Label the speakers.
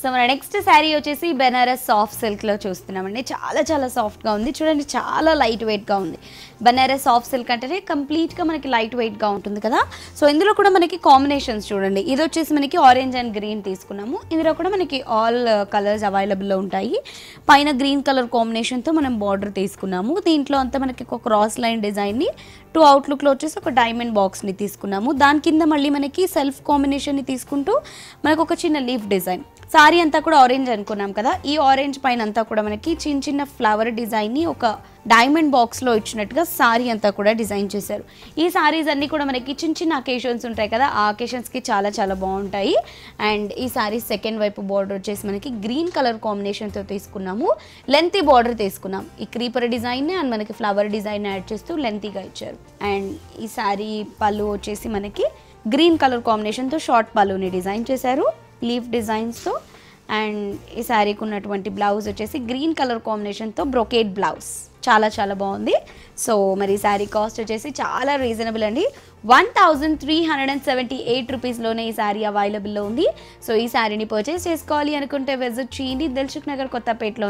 Speaker 1: So మన next sari వచ్చేసి Banaras soft సిల్క్లో చూస్తున్నామండి. చాలా చాలా సాఫ్ట్గా ఉంది. చూడండి చాలా లైట్ వెయిట్గా ఉంది. బెనారస్ సాఫ్ట్ సిల్క్ అంటేనే కంప్లీట్గా మనకి లైట్ వెయిట్గా ఉంటుంది కదా. సో ఇందులో కూడా మనకి కాంబినేషన్స్ చూడండి. ఇది వచ్చేసి మనకి ఆరెంజ్ అండ్ గ్రీన్ తీసుకున్నాము. ఇందులో కూడా మనకి ఆల్ కలర్స్ అవైలబుల్లో ఉంటాయి. పైన గ్రీన్ కలర్ కాంబినేషన్తో మనం బార్డర్ తీసుకున్నాము. దీంట్లో అంతా మనకి ఒక క్రాస్ లైన్ డిజైన్ని టూ అవుట్లుక్లో వచ్చేసి ఒక డైమండ్ బాక్స్ని తీసుకున్నాము. దాని కింద మళ్ళీ మనకి సెల్ఫ్ కాంబినేషన్ని తీసుకుంటూ మనకు ఒక చిన్న లీఫ్ డిజైన్ సారీ అంతా కూడా ఆరెంజ్ అనుకున్నాం కదా. ఈ ఆరెంజ్ పైన అంతా కూడా మనకి చిన్న చిన్న ఫ్లవర్ డిజైన్ని ఒక డైమండ్ బాక్స్లో ఇచ్చినట్టుగా సారీ అంతా కూడా డిజైన్ చేశారు. ఈ సారీస్ అన్నీ కూడా మనకి చిన్న చిన్న అకేషన్స్ ఉంటాయి కదా. ఆ అకేషన్స్కి చాలా చాలా బాగుంటాయి. అండ్ ఈ సారీ సెకండ్ వైపు బార్డర్ వచ్చేసి మనకి గ్రీన్ కలర్ కాంబినేషన్తో తీసుకున్నాము. లెంతీ బార్డర్ తీసుకున్నాం. ఈ క్రీపర్ డిజైన్ అండ్ మనకి ఫ్లవర్ డిజైన్ యాడ్ చేస్తూ లెంతీగా ఇచ్చారు. అండ్ ఈ సారీ పళ్ళు వచ్చేసి మనకి గ్రీన్ కలర్ కాంబినేషన్తో షార్ట్ పళ్ళుని డిజైన్ చేశారు. లీఫ్ డిజైన్స్తో అండ్ ఈ శారీకి ఉన్నటువంటి బ్లౌజ్ వచ్చేసి గ్రీన్ కలర్ కాంబినేషన్తో బ్రొకేట్ బ్లౌజ్ చాలా చాలా బాగుంది. సో మరి ఈ శారీ కాస్ట్ వచ్చేసి చాలా రీజనబుల్ అండి. One thousand three hundred and seventy eight రూపీస్లోనే ఈ శారీ అవైలబుల్లో ఉంది. సో ఈ శారీని పర్చేస్ చేసుకోవాలి అనుకుంటే విజిట్ చేయండి. దిల్సుఖ్ నగర్ కొత్తపేటలో